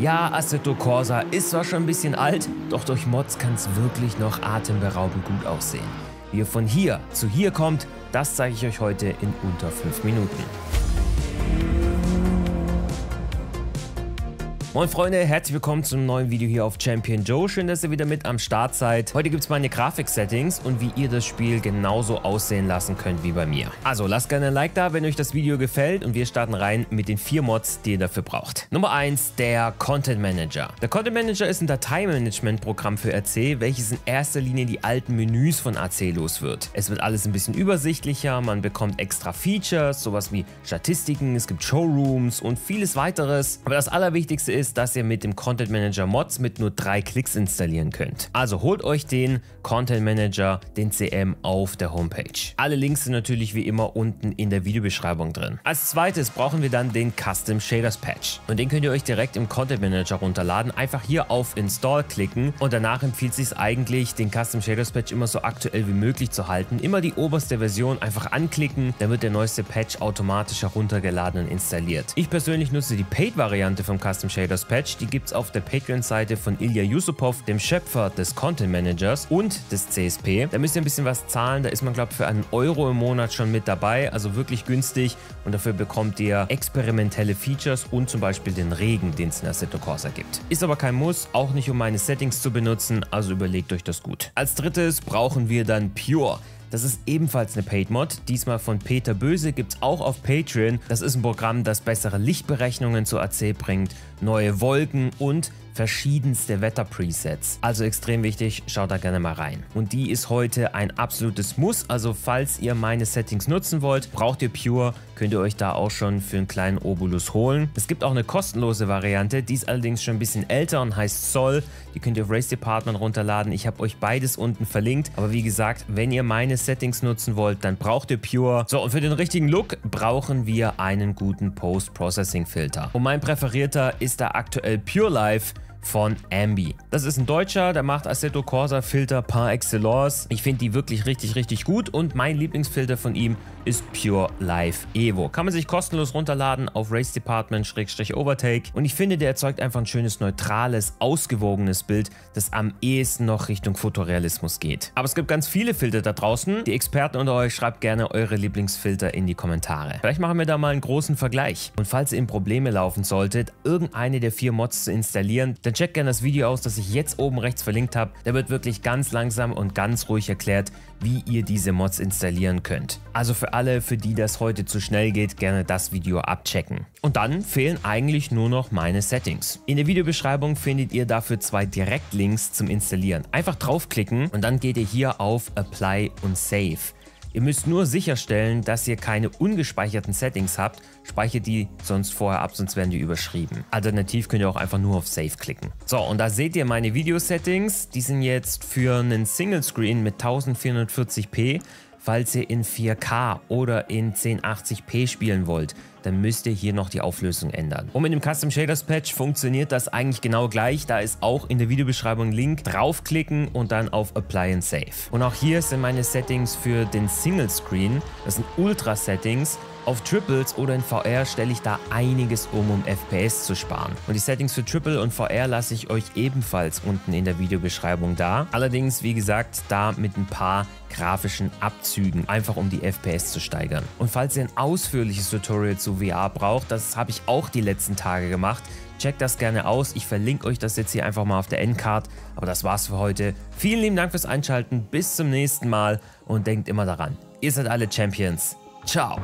Ja, Assetto Corsa ist zwar schon ein bisschen alt, doch durch Mods kann es wirklich noch atemberaubend gut aussehen. Wie ihr von hier zu hier kommt, das zeige ich euch heute in unter 5 Minuten. Moin Freunde, herzlich willkommen zum neuen Video hier auf Champion Joe. Schön, dass ihr wieder mit am Start seid. Heute gibt es meine Grafik-Settings und wie ihr das Spiel genauso aussehen lassen könnt wie bei mir. Also lasst gerne ein Like da, wenn euch das Video gefällt und wir starten rein mit den vier Mods, die ihr dafür braucht. Nummer 1, der Content Manager. Der Content Manager ist ein Dateimanagement-Programm für RC, welches in erster Linie die alten Menüs von AC los wird. Es wird alles ein bisschen übersichtlicher, man bekommt extra Features, sowas wie Statistiken, es gibt Showrooms und vieles weiteres. Aber das Allerwichtigste ist, ist, dass ihr mit dem Content Manager Mods mit nur drei Klicks installieren könnt. Also holt euch den Content Manager, den CM auf der Homepage. Alle Links sind natürlich wie immer unten in der Videobeschreibung drin. Als zweites brauchen wir dann den Custom Shaders Patch und den könnt ihr euch direkt im Content Manager runterladen. Einfach hier auf Install klicken und danach empfiehlt sich eigentlich, den Custom Shaders Patch immer so aktuell wie möglich zu halten. Immer die oberste Version einfach anklicken, dann wird der neueste Patch automatisch heruntergeladen und installiert. Ich persönlich nutze die Paid-Variante vom Custom Shaders Traders Patch, die gibt es auf der Patreon-Seite von Ilya Yusupov, dem Schöpfer des Content Managers und des CSP. Da müsst ihr ein bisschen was zahlen, da ist man glaube ich für einen Euro im Monat schon mit dabei, also wirklich günstig und dafür bekommt ihr experimentelle Features und zum Beispiel den Regen, den es in Assetto Corsa gibt. Ist aber kein Muss, auch nicht um meine Settings zu benutzen, also überlegt euch das gut. Als drittes brauchen wir dann Pure. Das ist ebenfalls eine Paid-Mod, diesmal von Peter Böse, gibt es auch auf Patreon. Das ist ein Programm, das bessere Lichtberechnungen zu AC bringt, neue Wolken und verschiedenste Wetter-Presets. Also extrem wichtig, schaut da gerne mal rein. Und die ist heute ein absolutes Muss, also falls ihr meine Settings nutzen wollt, braucht ihr Pure, könnt ihr euch da auch schon für einen kleinen Obolus holen. Es gibt auch eine kostenlose Variante, die ist allerdings schon ein bisschen älter und heißt Sol. Die könnt ihr auf Race Department runterladen. Ich habe euch beides unten verlinkt. Aber wie gesagt, wenn ihr meine Settings nutzen wollt, dann braucht ihr Pure. So, und für den richtigen Look brauchen wir einen guten Post-Processing-Filter. Und mein präferierter ist da aktuell Pure Life von Ambi. Das ist ein Deutscher, der macht Assetto Corsa Filter par excellence. Ich finde die wirklich richtig, richtig gut und mein Lieblingsfilter von ihm ist Pure Life Evo. Kann man sich kostenlos runterladen auf Race Department-Overtake und ich finde, der erzeugt einfach ein schönes, neutrales, ausgewogenes Bild, das am ehesten noch Richtung Fotorealismus geht. Aber es gibt ganz viele Filter da draußen. Die Experten unter euch schreibt gerne eure Lieblingsfilter in die Kommentare. Vielleicht machen wir da mal einen großen Vergleich. Und falls ihr in Probleme laufen solltet, irgendeine der vier Mods zu installieren, dann checkt gerne das Video aus, das ich jetzt oben rechts verlinkt habe. Da wird wirklich ganz langsam und ganz ruhig erklärt, wie ihr diese Mods installieren könnt. Also für alle, für die das heute zu schnell geht, gerne das Video abchecken. Und dann fehlen eigentlich nur noch meine Settings. In der Videobeschreibung findet ihr dafür zwei Direktlinks zum Installieren. Einfach draufklicken und dann geht ihr hier auf Apply und Save. Ihr müsst nur sicherstellen, dass ihr keine ungespeicherten Settings habt. Speichert die sonst vorher ab, sonst werden die überschrieben. Alternativ könnt ihr auch einfach nur auf Save klicken. So, und da seht ihr meine Video-Settings. Die sind jetzt für einen Single-Screen mit 1440p Falls ihr in 4K oder in 1080p spielen wollt, dann müsst ihr hier noch die Auflösung ändern. Und mit dem Custom Shaders Patch funktioniert das eigentlich genau gleich. Da ist auch in der Videobeschreibung Link. Draufklicken und dann auf Apply and Save. Und auch hier sind meine Settings für den Single Screen. Das sind Ultra Settings. Auf Triples oder in VR stelle ich da einiges um, um FPS zu sparen. Und die Settings für Triple und VR lasse ich euch ebenfalls unten in der Videobeschreibung da. Allerdings, wie gesagt, da mit ein paar grafischen Abzügen, einfach um die FPS zu steigern. Und falls ihr ein ausführliches Tutorial zu VR braucht, das habe ich auch die letzten Tage gemacht, Checkt das gerne aus. Ich verlinke euch das jetzt hier einfach mal auf der Endcard. Aber das war's für heute. Vielen lieben Dank fürs Einschalten. Bis zum nächsten Mal und denkt immer daran, ihr seid alle Champions. Ciao.